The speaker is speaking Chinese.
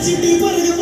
金币换了又